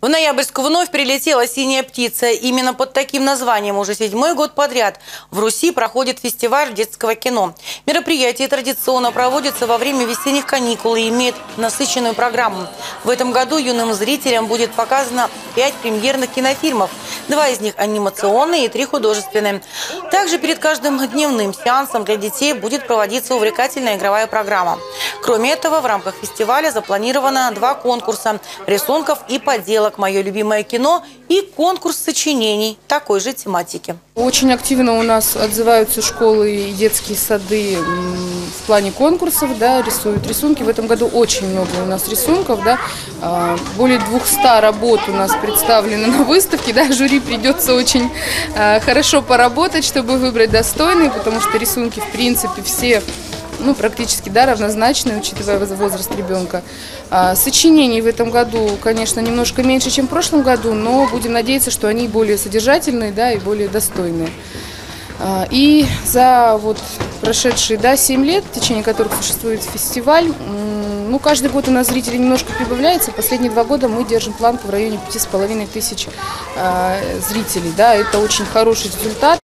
В Ноябрьск вновь прилетела «Синяя птица». Именно под таким названием уже седьмой год подряд в Руси проходит фестиваль детского кино. Мероприятие традиционно проводится во время весенних каникул и имеет насыщенную программу. В этом году юным зрителям будет показано пять премьерных кинофильмов. Два из них анимационные и три художественные. Также перед каждым дневным сеансом для детей будет проводиться увлекательная игровая программа. Кроме этого, в рамках фестиваля запланировано два конкурса рисунков и поделок «Мое любимое кино» и конкурс сочинений такой же тематики. Очень активно у нас отзываются школы и детские сады в плане конкурсов, да, рисуют рисунки. В этом году очень много у нас рисунков, да, а, более 200 работ у нас представлены на выставке, да, жюри придется очень а, хорошо поработать, чтобы выбрать достойные, потому что рисунки, в принципе, все ну, практически да, равнозначные, учитывая возраст ребенка. А, сочинений в этом году, конечно, немножко меньше, чем в прошлом году, но будем надеяться, что они более содержательные да, и более достойные. А, и за вот прошедшие да, 7 лет, в течение которых существует фестиваль, ну, каждый год у нас зрителей немножко прибавляется. Последние два года мы держим планку в районе 5,5 тысяч э, зрителей. Да, это очень хороший результат.